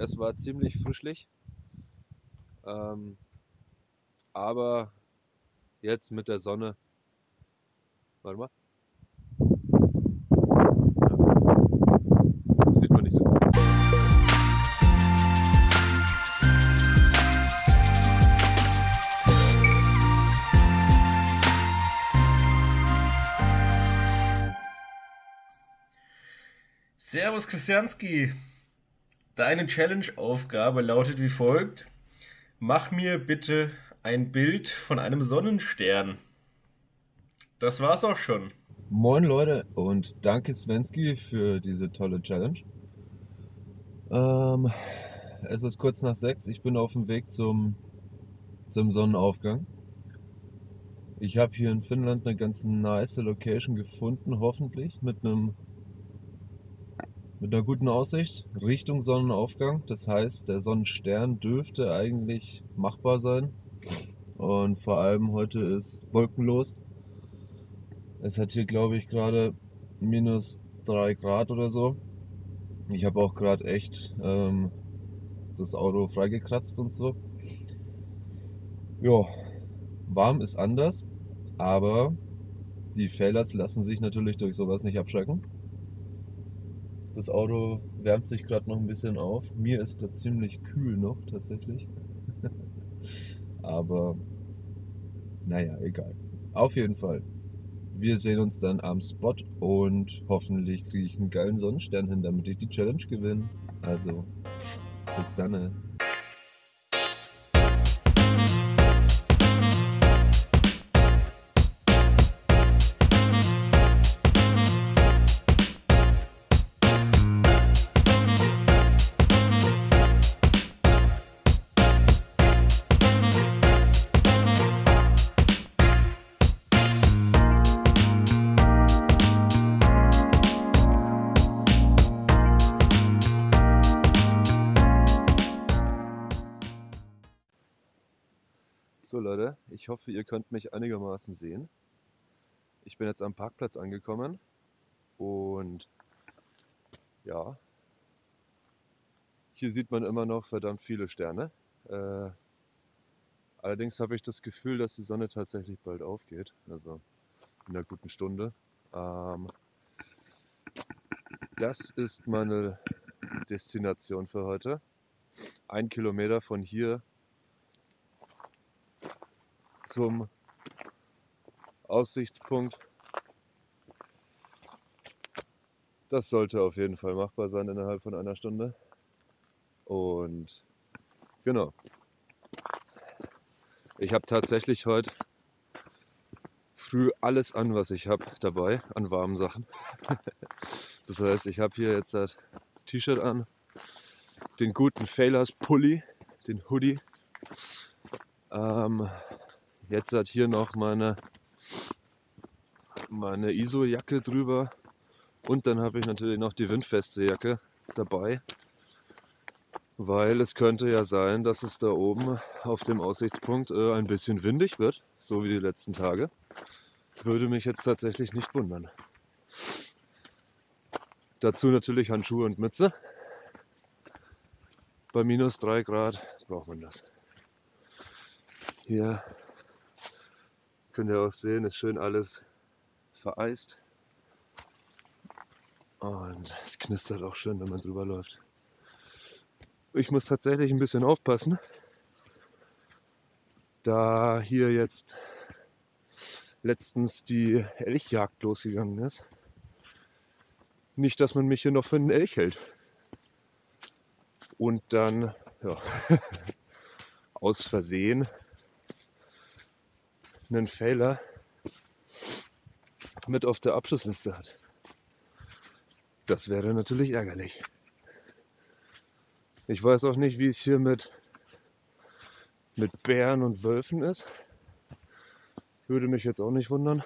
Es war ziemlich frischlich. Ähm, aber jetzt mit der Sonne. Warte mal. Sieht man nicht so gut. Servus Christianski. Deine Challenge-Aufgabe lautet wie folgt. Mach mir bitte ein Bild von einem Sonnenstern. Das war's auch schon. Moin Leute und danke Svenski für diese tolle Challenge. Ähm, es ist kurz nach sechs. Ich bin auf dem Weg zum, zum Sonnenaufgang. Ich habe hier in Finnland eine ganz nice Location gefunden, hoffentlich mit einem mit einer guten Aussicht Richtung Sonnenaufgang. Das heißt, der Sonnenstern dürfte eigentlich machbar sein. Und vor allem heute ist wolkenlos. Es hat hier, glaube ich, gerade minus 3 Grad oder so. Ich habe auch gerade echt ähm, das Auto freigekratzt und so. Ja, warm ist anders, aber die Failers lassen sich natürlich durch sowas nicht abschrecken. Das Auto wärmt sich gerade noch ein bisschen auf. Mir ist gerade ziemlich kühl noch tatsächlich. Aber naja, egal. Auf jeden Fall. Wir sehen uns dann am Spot und hoffentlich kriege ich einen geilen Sonnenstern hin, damit ich die Challenge gewinne. Also, bis dann. So Leute, ich hoffe, ihr könnt mich einigermaßen sehen. Ich bin jetzt am Parkplatz angekommen und ja, hier sieht man immer noch verdammt viele Sterne. Äh, allerdings habe ich das Gefühl, dass die Sonne tatsächlich bald aufgeht, also in einer guten Stunde. Ähm, das ist meine Destination für heute. Ein Kilometer von hier zum Aussichtspunkt. Das sollte auf jeden Fall machbar sein innerhalb von einer Stunde. Und genau. Ich habe tatsächlich heute früh alles an, was ich habe dabei, an warmen Sachen. das heißt, ich habe hier jetzt ein T-Shirt an, den guten Failers Pulli, den Hoodie, ähm, Jetzt hat hier noch meine, meine ISO-Jacke drüber. Und dann habe ich natürlich noch die windfeste Jacke dabei. Weil es könnte ja sein, dass es da oben auf dem Aussichtspunkt äh, ein bisschen windig wird, so wie die letzten Tage. Würde mich jetzt tatsächlich nicht wundern. Dazu natürlich Handschuhe und Mütze. Bei minus 3 Grad braucht man das. Hier Könnt ihr auch sehen, ist schön alles vereist. Und es knistert auch schön, wenn man drüber läuft. Ich muss tatsächlich ein bisschen aufpassen, da hier jetzt letztens die Elchjagd losgegangen ist. Nicht, dass man mich hier noch für einen Elch hält. Und dann ja, aus Versehen einen Fehler mit auf der Abschlussliste hat. Das wäre natürlich ärgerlich. Ich weiß auch nicht, wie es hier mit, mit Bären und Wölfen ist. Würde mich jetzt auch nicht wundern.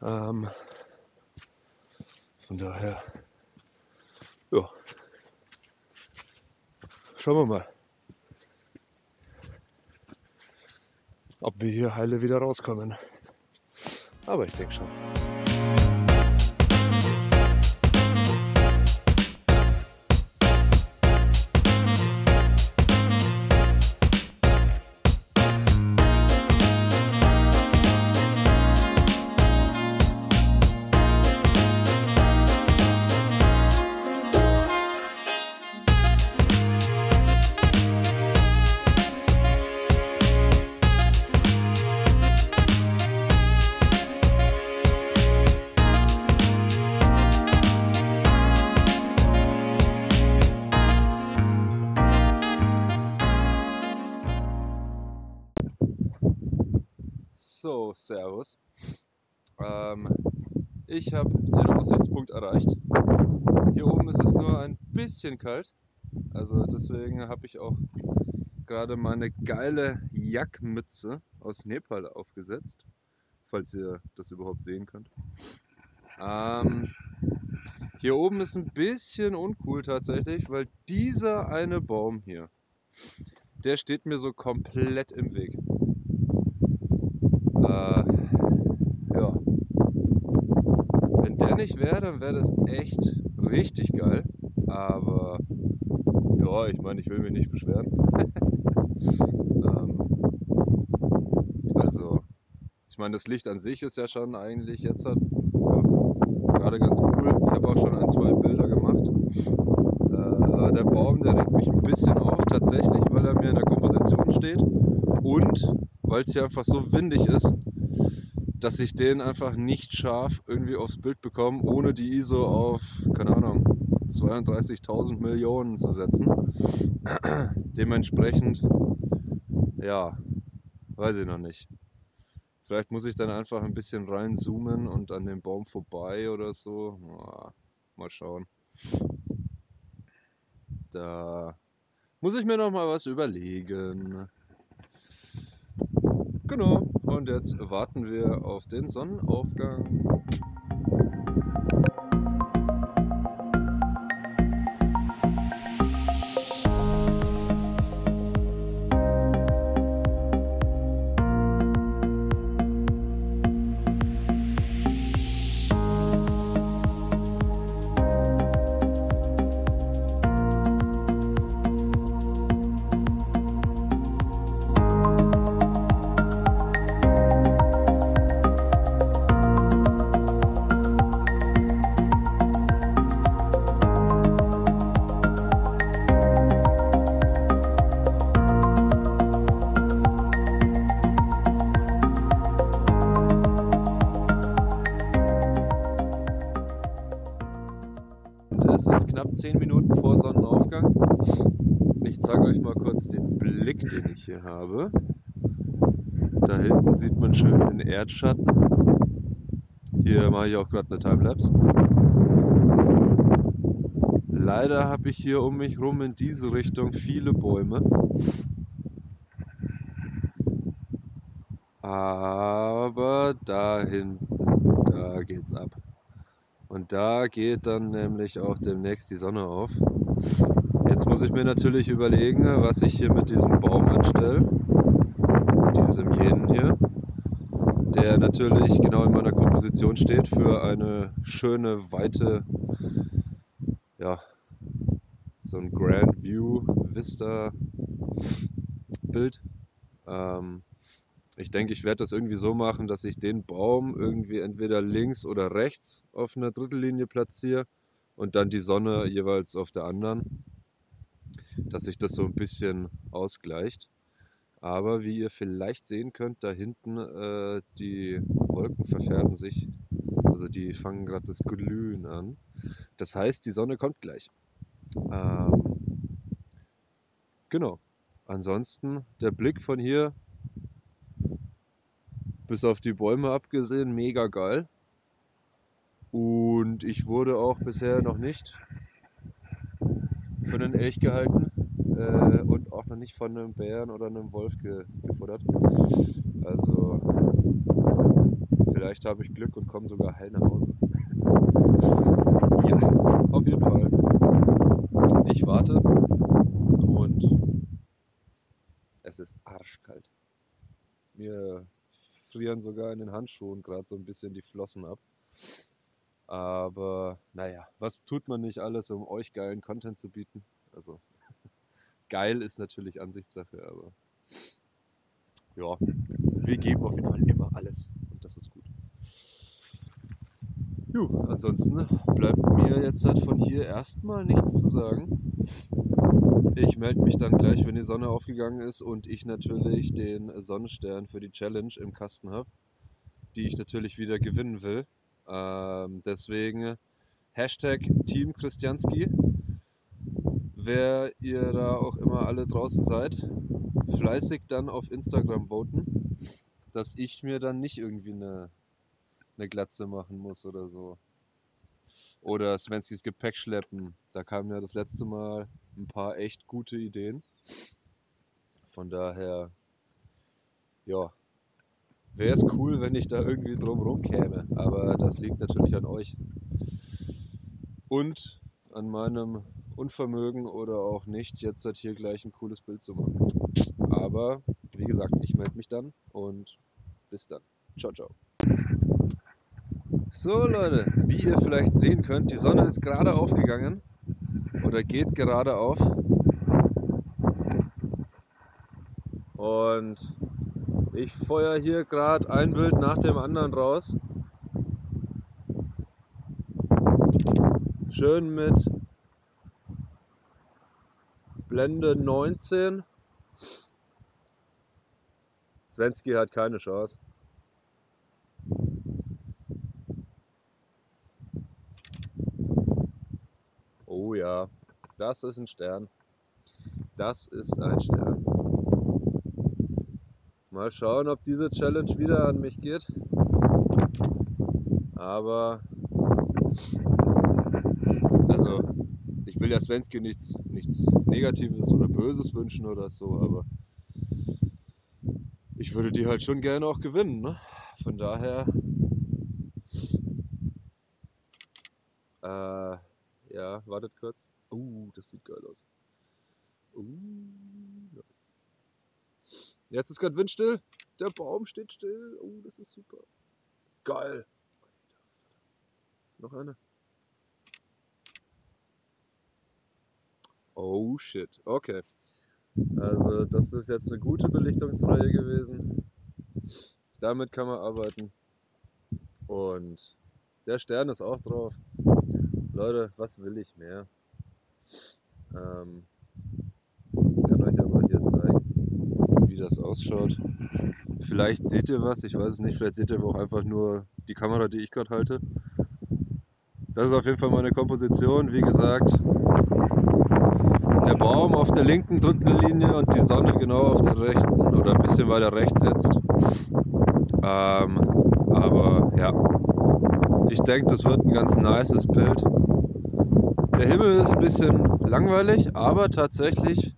Ähm, von daher, ja. Schauen wir mal. Ob wir hier heile wieder rauskommen. Aber ich denke schon. So, Servus. Ähm, ich habe den Aussichtspunkt erreicht. Hier oben ist es nur ein bisschen kalt. Also deswegen habe ich auch gerade meine geile Jackmütze aus Nepal aufgesetzt. Falls ihr das überhaupt sehen könnt. Ähm, hier oben ist ein bisschen uncool tatsächlich, weil dieser eine Baum hier, der steht mir so komplett im Weg. Äh, ja. Wenn nicht wäre, dann wäre das echt richtig geil. Aber ja, ich meine, ich will mich nicht beschweren. ähm, also, ich meine, das Licht an sich ist ja schon eigentlich jetzt halt, ja, gerade ganz cool. Ich habe auch schon ein, zwei Bilder gemacht. Äh, der Baum, der regt mich ein bisschen auf, tatsächlich, weil er mir in der Komposition steht und weil es hier einfach so windig ist, dass ich den einfach nicht scharf irgendwie aufs Bild bekomme, ohne die ISO auf, keine Ahnung, 32.000 Millionen zu setzen. Dementsprechend, ja, weiß ich noch nicht. Vielleicht muss ich dann einfach ein bisschen reinzoomen und an dem Baum vorbei oder so. mal schauen. Da muss ich mir noch mal was überlegen. Genau, und jetzt warten wir auf den Sonnenaufgang. 10 Minuten vor Sonnenaufgang. Ich zeige euch mal kurz den Blick, den ich hier habe. Da hinten sieht man schön den Erdschatten. Hier mache ich auch gerade eine Timelapse. Leider habe ich hier um mich rum in diese Richtung viele Bäume. Aber da hinten, da geht's ab. Und da geht dann nämlich auch demnächst die Sonne auf. Jetzt muss ich mir natürlich überlegen, was ich hier mit diesem Baum anstelle. Diesem jenen hier. Der natürlich genau in meiner Komposition steht für eine schöne, weite, ja, so ein Grand View Vista Bild. Ähm, ich denke, ich werde das irgendwie so machen, dass ich den Baum irgendwie entweder links oder rechts auf einer Drittellinie platziere und dann die Sonne jeweils auf der anderen, dass sich das so ein bisschen ausgleicht. Aber wie ihr vielleicht sehen könnt, da hinten äh, die Wolken verfärben sich, also die fangen gerade das Glühen an. Das heißt, die Sonne kommt gleich. Ähm, genau. Ansonsten der Blick von hier bis auf die Bäume abgesehen, mega geil. Und ich wurde auch bisher noch nicht für einen Elch gehalten äh, und auch noch nicht von einem Bären oder einem Wolf ge gefuttert. Also vielleicht habe ich Glück und komme sogar heil nach Hause. ja, auf jeden Fall. Ich warte und es ist arschkalt. Mir frieren sogar in den Handschuhen gerade so ein bisschen die Flossen ab. Aber naja, was tut man nicht alles, um euch geilen Content zu bieten? Also geil ist natürlich Ansichtssache, aber ja, wir geben auf jeden Fall immer alles und das ist gut. Jo, ansonsten bleibt mir jetzt halt von hier erstmal nichts zu sagen. Ich melde mich dann gleich, wenn die Sonne aufgegangen ist und ich natürlich den Sonnenstern für die Challenge im Kasten habe, die ich natürlich wieder gewinnen will. Ähm, deswegen Hashtag Team Christianski. Wer ihr da auch immer alle draußen seid, fleißig dann auf Instagram voten. dass ich mir dann nicht irgendwie eine, eine Glatze machen muss oder so. Oder Svenskis Gepäck schleppen. Da kamen ja das letzte Mal ein paar echt gute Ideen. Von daher, ja, wäre es cool, wenn ich da irgendwie drum käme. Aber das liegt natürlich an euch. Und an meinem Unvermögen oder auch nicht, jetzt halt hier gleich ein cooles Bild zu machen. Aber wie gesagt, ich melde mich dann und bis dann. Ciao, ciao. So Leute, wie ihr vielleicht sehen könnt, die Sonne ist gerade aufgegangen oder geht gerade auf. Und ich feuer hier gerade ein Bild nach dem anderen raus. Schön mit Blende 19. Svenski hat keine Chance. Oh ja, das ist ein Stern. Das ist ein Stern. Mal schauen, ob diese Challenge wieder an mich geht. Aber also ich will ja Svenski nichts, nichts Negatives oder Böses wünschen oder so, aber ich würde die halt schon gerne auch gewinnen. Ne? Von daher äh, ja, wartet kurz. Uh, das sieht geil aus. Uh, nice. Jetzt ist gerade windstill. Der Baum steht still. Oh, das ist super. Geil. Noch eine. Oh shit. Okay. Also das ist jetzt eine gute Belichtungsreihe gewesen. Damit kann man arbeiten. Und der Stern ist auch drauf. Leute, was will ich mehr? Ähm, ich kann euch aber hier zeigen, wie das ausschaut. Vielleicht seht ihr was, ich weiß es nicht. Vielleicht seht ihr auch einfach nur die Kamera, die ich gerade halte. Das ist auf jeden Fall meine Komposition. Wie gesagt, der Baum auf der linken Drittellinie und die Sonne genau auf der rechten oder ein bisschen weiter rechts jetzt. Ähm, aber ja, ich denke, das wird ein ganz nices Bild. Der Himmel ist ein bisschen langweilig, aber tatsächlich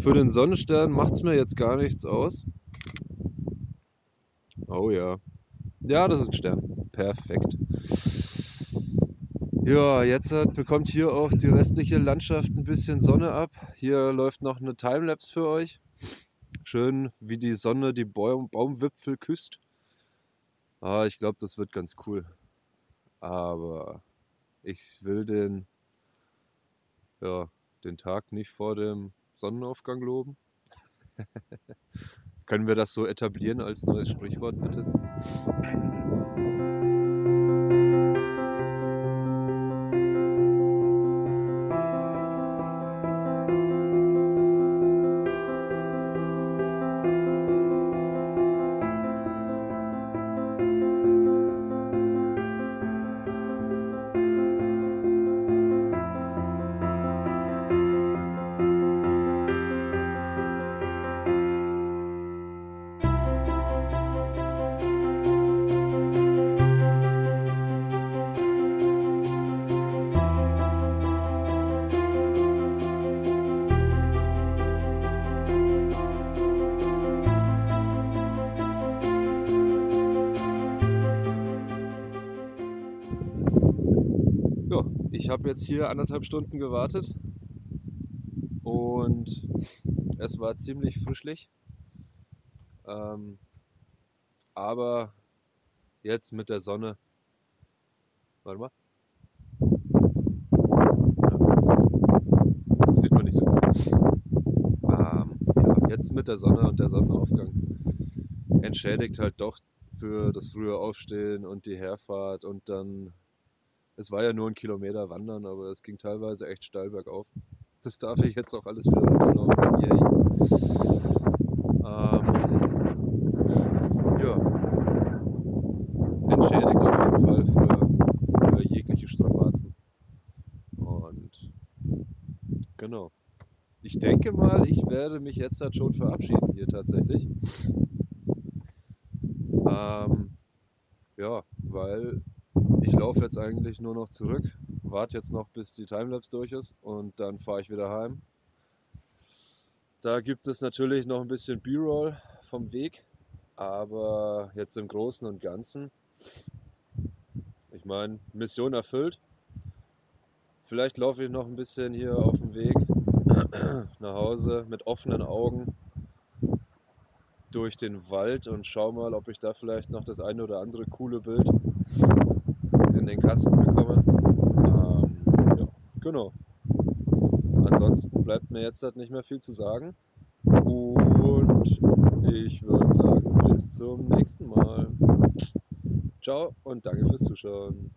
für den Sonnenstern macht es mir jetzt gar nichts aus. Oh ja. Ja, das ist ein Stern. Perfekt. Ja, jetzt bekommt hier auch die restliche Landschaft ein bisschen Sonne ab. Hier läuft noch eine Timelapse für euch. Schön, wie die Sonne die Baum Baumwipfel küsst. Ah, ich glaube, das wird ganz cool. Aber ich will den, ja, den Tag nicht vor dem Sonnenaufgang loben. Können wir das so etablieren als neues Sprichwort, bitte? Ich habe jetzt hier anderthalb Stunden gewartet und es war ziemlich frischlich. Ähm, aber jetzt mit der Sonne. Warte mal. Sieht man nicht so gut. Ähm, ja, jetzt mit der Sonne und der Sonnenaufgang entschädigt halt doch für das frühe Aufstehen und die Herfahrt und dann es war ja nur ein Kilometer wandern, aber es ging teilweise echt steil bergauf. Das darf ich jetzt auch alles wieder runterlaufen. Ähm, ja. Entschädigt auf jeden Fall für, für jegliche Strapazen. Und genau. Ich denke mal, ich werde mich jetzt halt schon verabschieden hier tatsächlich. Ähm, ja, weil ich laufe jetzt eigentlich nur noch zurück, warte jetzt noch, bis die Timelapse durch ist und dann fahre ich wieder heim. Da gibt es natürlich noch ein bisschen B-Roll vom Weg, aber jetzt im Großen und Ganzen, ich meine, Mission erfüllt. Vielleicht laufe ich noch ein bisschen hier auf dem Weg nach Hause mit offenen Augen durch den Wald und schau mal, ob ich da vielleicht noch das eine oder andere coole Bild in den Kasten bekomme. Ähm, ja, genau. Ansonsten bleibt mir jetzt halt nicht mehr viel zu sagen. Und ich würde sagen, bis zum nächsten Mal. Ciao und danke fürs Zuschauen.